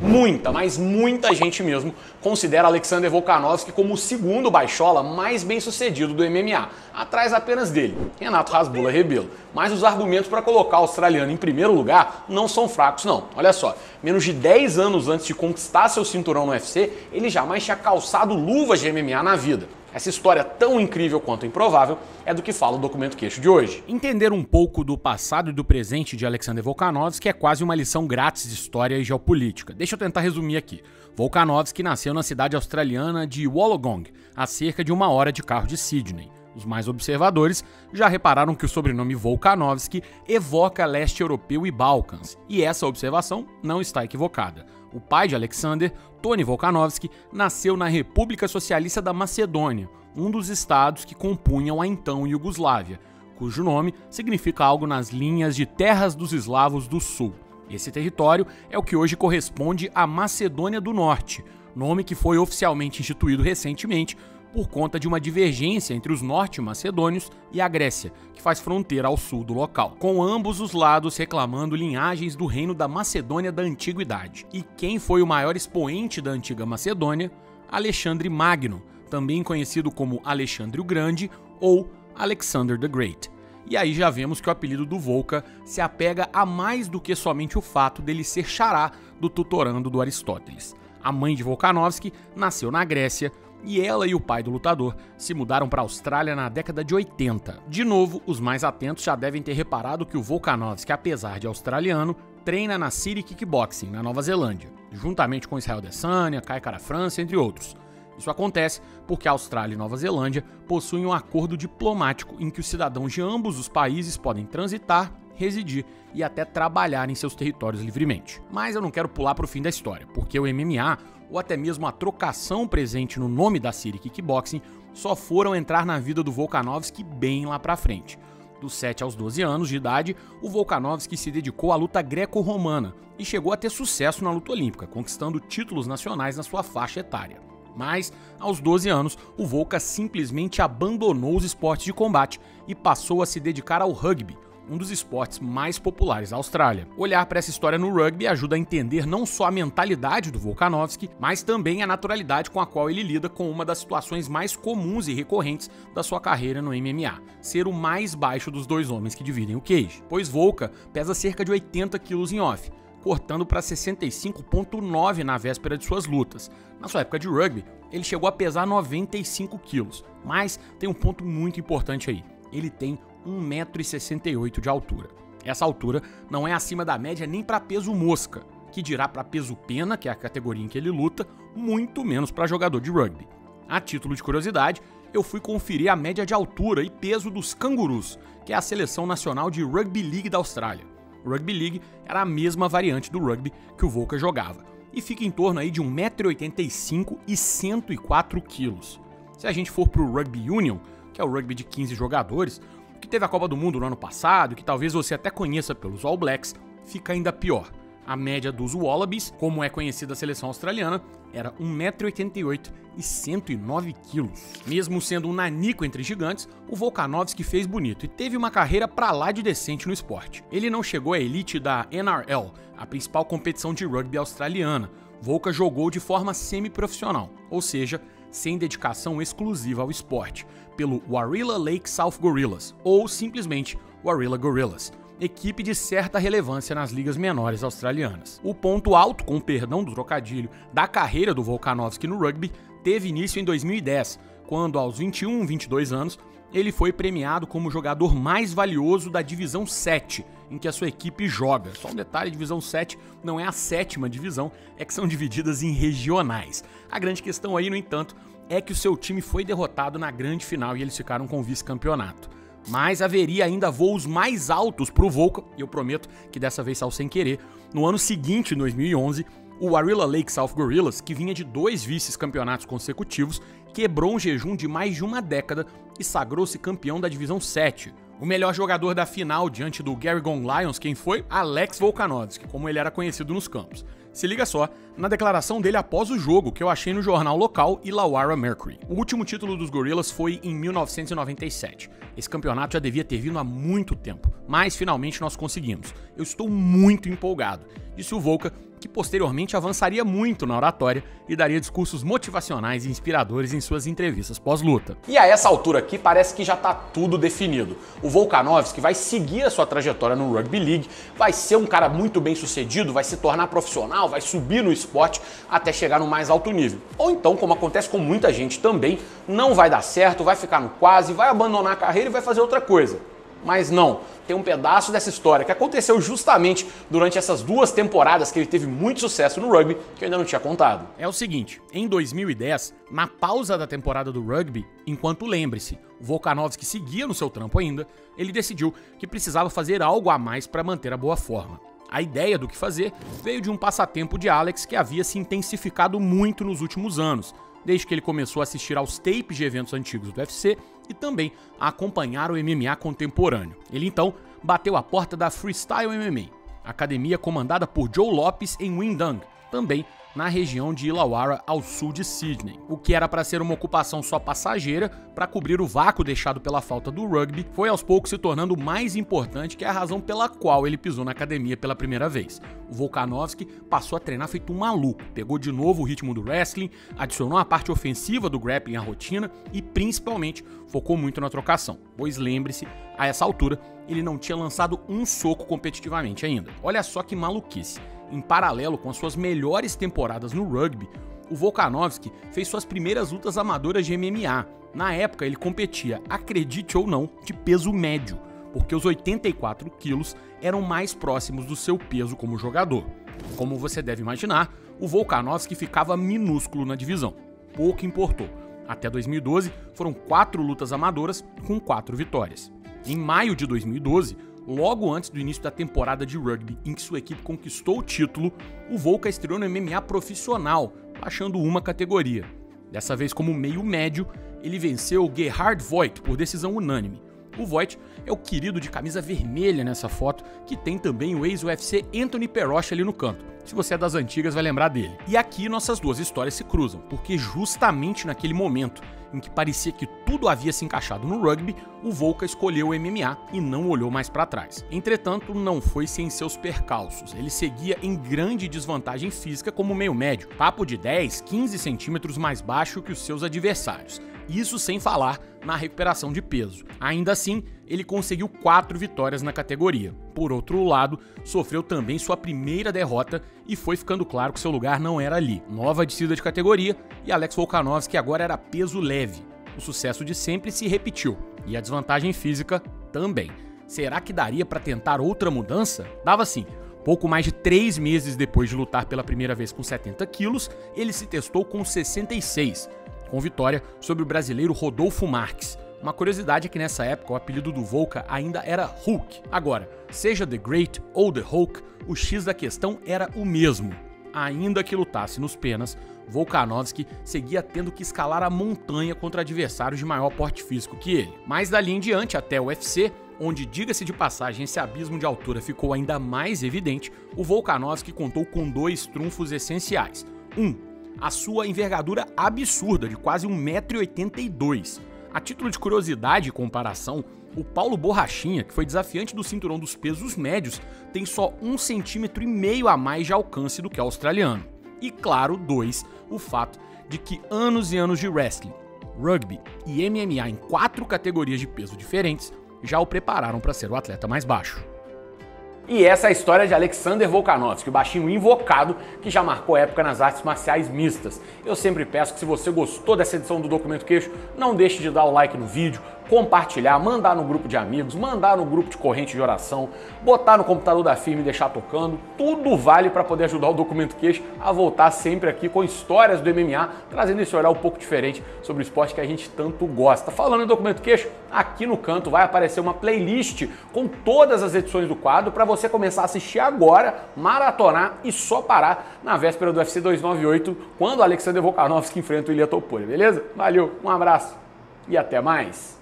Muita, mas muita gente mesmo considera Alexander Volkanovski como o segundo baixola mais bem sucedido do MMA, atrás apenas dele, Renato Rasbula Rebelo. Mas os argumentos para colocar o australiano em primeiro lugar não são fracos não. Olha só, menos de 10 anos antes de conquistar seu cinturão no UFC, ele jamais tinha calçado luvas de MMA na vida. Essa história tão incrível quanto improvável é do que fala o documento queixo de hoje. Entender um pouco do passado e do presente de Alexander Volkanovski é quase uma lição grátis de história e geopolítica. Deixa eu tentar resumir aqui. Volkanovski nasceu na cidade australiana de Wollongong, a cerca de uma hora de carro de Sydney. Os mais observadores já repararam que o sobrenome Volkanovski evoca leste europeu e Balcãs, e essa observação não está equivocada. O pai de Alexander, Tony Volkanovski, nasceu na República Socialista da Macedônia, um dos estados que compunham a então Iugoslávia, cujo nome significa algo nas linhas de terras dos eslavos do sul. Esse território é o que hoje corresponde à Macedônia do Norte, nome que foi oficialmente instituído recentemente por conta de uma divergência entre os norte-macedônios e a Grécia, que faz fronteira ao sul do local, com ambos os lados reclamando linhagens do reino da Macedônia da Antiguidade. E quem foi o maior expoente da antiga Macedônia? Alexandre Magno, também conhecido como Alexandre o Grande ou Alexander the Great. E aí já vemos que o apelido do Volca se apega a mais do que somente o fato dele ser xará do tutorando do Aristóteles. A mãe de Volkanovski nasceu na Grécia, e ela e o pai do lutador se mudaram para a Austrália na década de 80. De novo, os mais atentos já devem ter reparado que o Volkanovski, apesar de australiano, treina na City Kickboxing, na Nova Zelândia, juntamente com Israel Adesanya, Kai Kara França, entre outros. Isso acontece porque a Austrália e Nova Zelândia possuem um acordo diplomático em que os cidadãos de ambos os países podem transitar, residir e até trabalhar em seus territórios livremente. Mas eu não quero pular para o fim da história, porque o MMA ou até mesmo a trocação presente no nome da City Kickboxing só foram entrar na vida do Volkanovski bem lá pra frente. Dos 7 aos 12 anos de idade, o Volkanovski se dedicou à luta greco-romana e chegou a ter sucesso na luta olímpica, conquistando títulos nacionais na sua faixa etária. Mas, aos 12 anos, o Volka simplesmente abandonou os esportes de combate e passou a se dedicar ao rugby, um dos esportes mais populares da Austrália. Olhar para essa história no rugby ajuda a entender não só a mentalidade do Volkanovski, mas também a naturalidade com a qual ele lida com uma das situações mais comuns e recorrentes da sua carreira no MMA, ser o mais baixo dos dois homens que dividem o cage. Pois Volka pesa cerca de 80 quilos em off, cortando para 65,9 na véspera de suas lutas. Na sua época de rugby, ele chegou a pesar 95 quilos, mas tem um ponto muito importante aí. Ele tem 1,68m de altura. Essa altura não é acima da média nem para peso mosca, que dirá para peso pena, que é a categoria em que ele luta, muito menos para jogador de rugby. A título de curiosidade, eu fui conferir a média de altura e peso dos cangurus, que é a seleção nacional de Rugby League da Austrália. O Rugby League era a mesma variante do rugby que o Volca jogava, e fica em torno aí de 1,85m e 104kg. Se a gente for para o Rugby Union, que é o rugby de 15 jogadores, que teve a Copa do Mundo no ano passado, que talvez você até conheça pelos All Blacks, fica ainda pior. A média dos Wallabies, como é conhecida a seleção australiana, era 1,88m e 109kg. Mesmo sendo um nanico entre gigantes, o Volkanovski fez bonito e teve uma carreira pra lá de decente no esporte. Ele não chegou à elite da NRL, a principal competição de rugby australiana. Volka jogou de forma semi-profissional, ou seja, sem dedicação exclusiva ao esporte, pelo Warilla Lake South Gorillas, ou simplesmente Warilla Gorillas, equipe de certa relevância nas ligas menores australianas. O ponto alto, com perdão do trocadilho, da carreira do Volkanovski no rugby teve início em 2010, quando aos 21, 22 anos, ele foi premiado como jogador mais valioso da divisão 7, em que a sua equipe joga. Só um detalhe, divisão 7 não é a sétima divisão, é que são divididas em regionais. A grande questão aí, no entanto, é que o seu time foi derrotado na grande final e eles ficaram com o vice-campeonato. Mas haveria ainda voos mais altos para o Volca, e eu prometo que dessa vez saiu sem querer. No ano seguinte, em 2011, o Warilla Lake South Gorillas, que vinha de dois vices-campeonatos consecutivos, quebrou um jejum de mais de uma década e sagrou-se campeão da divisão 7. O melhor jogador da final diante do Gary Gong Lions, quem foi? Alex Volkanovski, como ele era conhecido nos campos. Se liga só na declaração dele após o jogo que eu achei no jornal local Illawarra Mercury. O último título dos Gorillas foi em 1997. Esse campeonato já devia ter vindo há muito tempo, mas finalmente nós conseguimos. Eu estou muito empolgado, disse o Volca, que posteriormente avançaria muito na oratória e daria discursos motivacionais e inspiradores em suas entrevistas pós-luta. E a essa altura aqui parece que já está tudo definido. O Volkanovski vai seguir a sua trajetória no Rugby League, vai ser um cara muito bem sucedido, vai se tornar profissional, vai subir no esporte até chegar no mais alto nível. Ou então, como acontece com muita gente também, não vai dar certo, vai ficar no quase, vai abandonar a carreira e vai fazer outra coisa. Mas não, tem um pedaço dessa história que aconteceu justamente durante essas duas temporadas que ele teve muito sucesso no rugby que eu ainda não tinha contado. É o seguinte, em 2010, na pausa da temporada do rugby, enquanto lembre-se, o Volkanovski seguia no seu trampo ainda, ele decidiu que precisava fazer algo a mais para manter a boa forma. A ideia do que fazer veio de um passatempo de Alex que havia se intensificado muito nos últimos anos, desde que ele começou a assistir aos tapes de eventos antigos do UFC e também a acompanhar o MMA contemporâneo. Ele então bateu a porta da Freestyle MMA, academia comandada por Joe Lopes em Windang, também na região de Illawarra, ao sul de Sydney. O que era para ser uma ocupação só passageira, para cobrir o vácuo deixado pela falta do rugby, foi aos poucos se tornando mais importante que a razão pela qual ele pisou na academia pela primeira vez. O Volkanovski passou a treinar feito um maluco, pegou de novo o ritmo do wrestling, adicionou a parte ofensiva do grappling à rotina e principalmente focou muito na trocação, pois lembre-se, a essa altura ele não tinha lançado um soco competitivamente ainda. Olha só que maluquice em paralelo com as suas melhores temporadas no rugby, o Volkanovski fez suas primeiras lutas amadoras de MMA. Na época, ele competia, acredite ou não, de peso médio, porque os 84 quilos eram mais próximos do seu peso como jogador. Como você deve imaginar, o Volkanovski ficava minúsculo na divisão. Pouco importou. Até 2012, foram quatro lutas amadoras com quatro vitórias. Em maio de 2012, logo antes do início da temporada de rugby em que sua equipe conquistou o título, o Volca estreou no MMA profissional, baixando uma categoria. Dessa vez como meio médio, ele venceu Gerhard Voigt por decisão unânime. O Voigt é o querido de camisa vermelha nessa foto, que tem também o ex-UFC Anthony Perocha ali no canto. Se você é das antigas, vai lembrar dele. E aqui nossas duas histórias se cruzam, porque justamente naquele momento em que parecia que tudo havia se encaixado no rugby, o Volca escolheu o MMA e não olhou mais para trás. Entretanto, não foi sem seus percalços. Ele seguia em grande desvantagem física como meio médio, papo de 10, 15 centímetros mais baixo que os seus adversários. Isso sem falar na recuperação de peso. Ainda assim, ele conseguiu quatro vitórias na categoria. Por outro lado, sofreu também sua primeira derrota e foi ficando claro que seu lugar não era ali. Nova descida de categoria e Alex Volkanovski agora era peso leve. O sucesso de sempre se repetiu e a desvantagem física também. Será que daria para tentar outra mudança? Dava sim. Pouco mais de três meses depois de lutar pela primeira vez com 70 quilos, ele se testou com 66 com vitória sobre o brasileiro Rodolfo Marques. Uma curiosidade é que nessa época o apelido do Volca ainda era Hulk. Agora, seja The Great ou The Hulk, o X da questão era o mesmo. Ainda que lutasse nos penas, Volkanovski seguia tendo que escalar a montanha contra adversários de maior porte físico que ele. Mas dali em diante, até o UFC, onde, diga-se de passagem, esse abismo de altura ficou ainda mais evidente, o Volkanovski contou com dois trunfos essenciais. Um, a sua envergadura absurda de quase 1,82m. A título de curiosidade e comparação, o Paulo Borrachinha, que foi desafiante do cinturão dos pesos médios, tem só um centímetro e meio a mais de alcance do que o australiano. E claro, dois, o fato de que anos e anos de wrestling, rugby e MMA em quatro categorias de peso diferentes já o prepararam para ser o atleta mais baixo. E essa é a história de Alexander Volkanovski, o baixinho invocado que já marcou época nas artes marciais mistas. Eu sempre peço que se você gostou dessa edição do Documento Queixo, não deixe de dar o like no vídeo, compartilhar, mandar no grupo de amigos, mandar no grupo de corrente de oração, botar no computador da firma e deixar tocando. Tudo vale para poder ajudar o Documento Queixo a voltar sempre aqui com histórias do MMA, trazendo esse olhar um pouco diferente sobre o esporte que a gente tanto gosta. Falando em Documento Queixo, aqui no canto vai aparecer uma playlist com todas as edições do quadro para você começar a assistir agora, maratonar e só parar na véspera do UFC 298, quando Alexander Volkanovski enfrenta o Ilya Topuria, beleza? Valeu, um abraço e até mais!